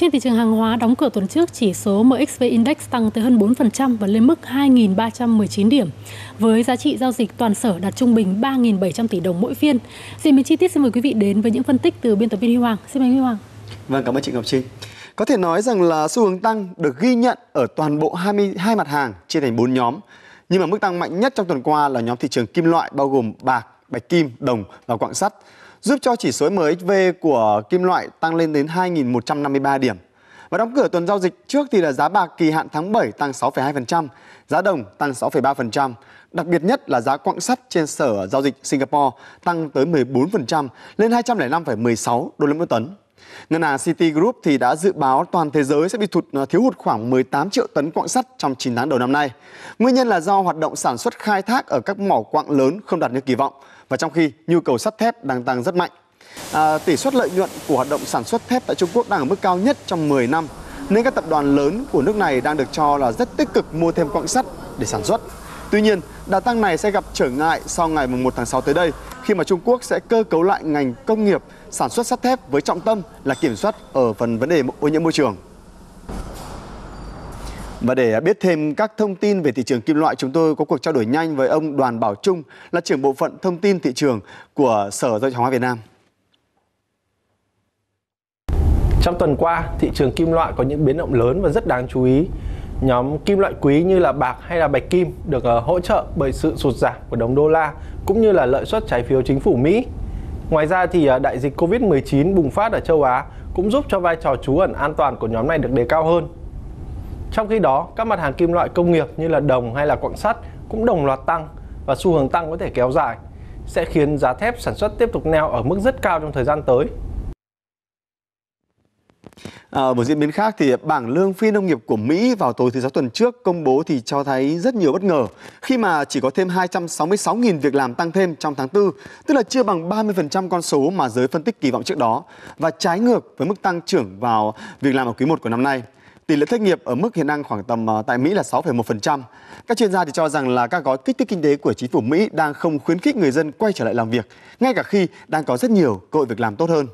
Trên thị trường hàng hóa đóng cửa tuần trước, chỉ số MXV Index tăng tới hơn 4% và lên mức 2.319 điểm, với giá trị giao dịch toàn sở đạt trung bình 3.700 tỷ đồng mỗi phiên. Diễn biến chi tiết xin mời quý vị đến với những phân tích từ biên tập viên Huy Hoàng. Xin mời Huy Hoàng. Vâng, cảm ơn chị Ngọc Trinh. Có thể nói rằng là xu hướng tăng được ghi nhận ở toàn bộ 22 mặt hàng chia thành 4 nhóm. Nhưng mà mức tăng mạnh nhất trong tuần qua là nhóm thị trường kim loại bao gồm bạc, bạch kim, đồng và quặng sắt giúp cho chỉ số MXV của kim loại tăng lên đến 2.153 điểm. Và đóng cửa tuần giao dịch trước thì là giá bạc kỳ hạn tháng 7 tăng 6,2%, giá đồng tăng 6,3%. Đặc biệt nhất là giá quặng sắt trên sở giao dịch Singapore tăng tới 14% lên 205,16 đô la mỗi tấn. Ngân hàng Citigroup thì đã dự báo toàn thế giới sẽ bị thụt à, thiếu hụt khoảng 18 triệu tấn quặng sắt trong 9 tháng đầu năm nay. Nguyên nhân là do hoạt động sản xuất khai thác ở các mỏ quặng lớn không đạt như kỳ vọng và trong khi nhu cầu sắt thép đang tăng rất mạnh. À, tỷ suất lợi nhuận của hoạt động sản xuất thép tại Trung Quốc đang ở mức cao nhất trong 10 năm nên các tập đoàn lớn của nước này đang được cho là rất tích cực mua thêm quặng sắt để sản xuất. Tuy nhiên, đà tăng này sẽ gặp trở ngại sau ngày 1 tháng 6 tới đây khi mà Trung Quốc sẽ cơ cấu lại ngành công nghiệp sản xuất sắt thép với trọng tâm là kiểm soát ở phần vấn đề ô nhiễm môi trường. Và để biết thêm các thông tin về thị trường kim loại, chúng tôi có cuộc trao đổi nhanh với ông Đoàn Bảo Trung, là trưởng bộ phận thông tin thị trường của Sở Giao dịch Hàng hóa Việt Nam. Trong tuần qua, thị trường kim loại có những biến động lớn và rất đáng chú ý. Nhóm kim loại quý như là bạc hay là bạch kim được ờ, hỗ trợ bởi sự sụt giảm của đồng đô la cũng như là lợi suất trái phiếu chính phủ Mỹ. Ngoài ra thì ờ, đại dịch Covid-19 bùng phát ở châu Á cũng giúp cho vai trò trú ẩn an toàn của nhóm này được đề cao hơn. Trong khi đó, các mặt hàng kim loại công nghiệp như là đồng hay là quặng sắt cũng đồng loạt tăng và xu hướng tăng có thể kéo dài, sẽ khiến giá thép sản xuất tiếp tục neo ở mức rất cao trong thời gian tới. À, một diễn biến khác thì bảng lương phi nông nghiệp của Mỹ vào tối thứ sáu tuần trước công bố thì cho thấy rất nhiều bất ngờ khi mà chỉ có thêm 266.000 việc làm tăng thêm trong tháng 4, tức là chưa bằng 30% con số mà giới phân tích kỳ vọng trước đó và trái ngược với mức tăng trưởng vào việc làm ở quý 1 của năm nay. Tỷ lệ thất nghiệp ở mức hiện đang khoảng tầm ờ, tại Mỹ là 6,1%. Các chuyên gia thì cho rằng là các gói kích thích kinh tế của chính phủ Mỹ đang không khuyến khích người dân quay trở lại làm việc, ngay cả khi đang có rất nhiều cơ hội việc làm tốt hơn.